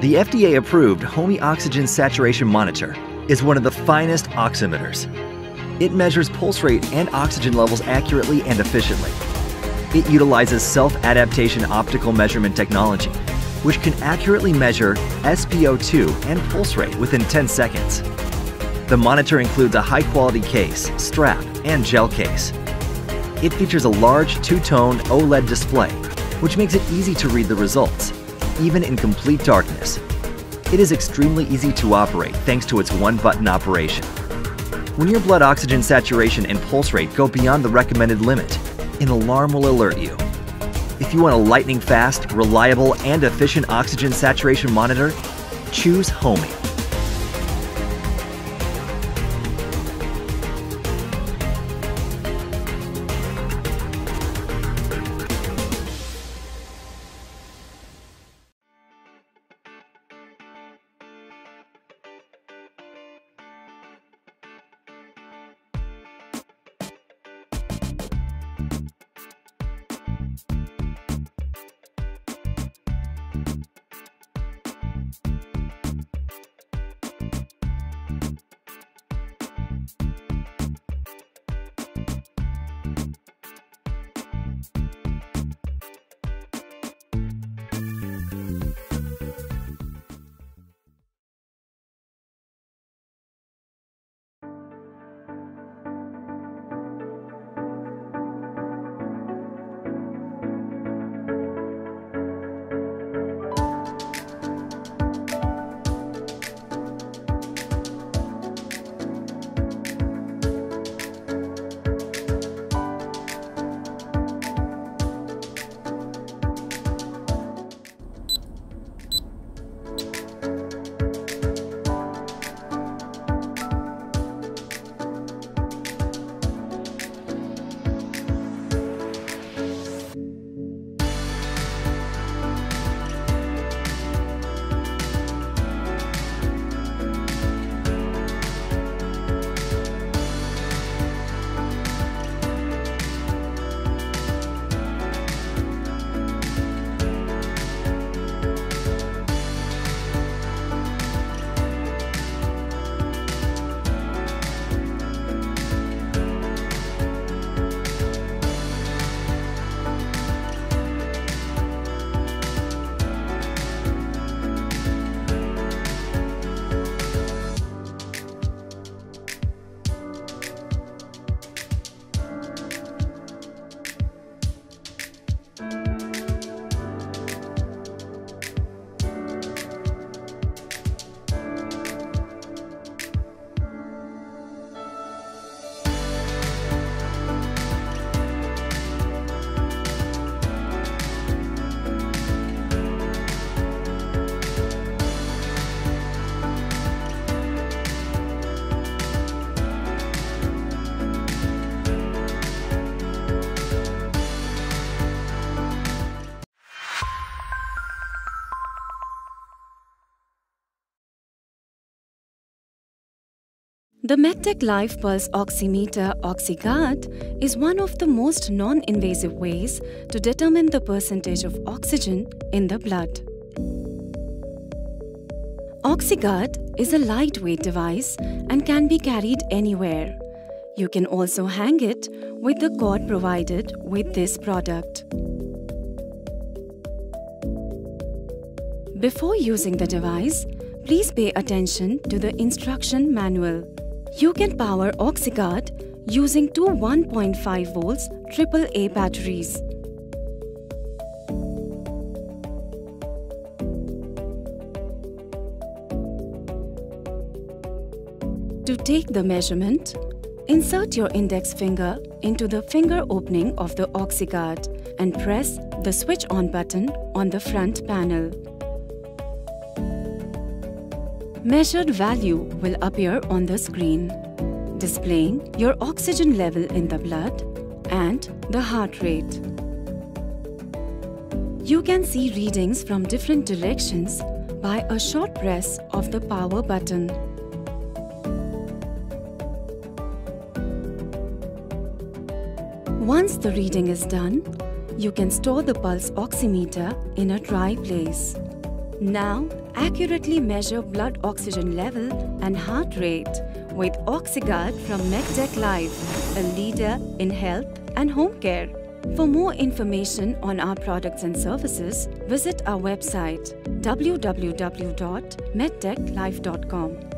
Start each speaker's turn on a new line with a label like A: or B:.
A: The FDA approved Homey Oxygen Saturation Monitor is one of the finest oximeters. It measures pulse rate and oxygen levels accurately and efficiently. It utilizes self adaptation optical measurement technology, which can accurately measure SpO2 and pulse rate within 10 seconds. The monitor includes a high quality case, strap, and gel case. It features a large two tone OLED display, which makes it easy to read the results, even in complete darkness. It is extremely easy to operate thanks to its one button operation. When your blood oxygen saturation and pulse rate go beyond the recommended limit, an alarm will alert you. If you want a lightning fast, reliable, and efficient oxygen saturation monitor, choose Homey.
B: The MedTech Life Pulse Oximeter OxyGuard is one of the most non-invasive ways to determine the percentage of oxygen in the blood. OxyGuard is a lightweight device and can be carried anywhere. You can also hang it with the cord provided with this product. Before using the device, please pay attention to the instruction manual. You can power OxyGuard using two 1.5 volts AAA batteries. To take the measurement, insert your index finger into the finger opening of the OxyGuard and press the switch on button on the front panel. Measured value will appear on the screen, displaying your oxygen level in the blood and the heart rate. You can see readings from different directions by a short press of the power button. Once the reading is done, you can store the pulse oximeter in a dry place. Now, accurately measure blood oxygen level and heart rate with Oxyguard from MedTech Life, a leader in health and home care. For more information on our products and services, visit our website www.medtechlife.com.